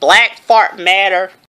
Black Fart Matter.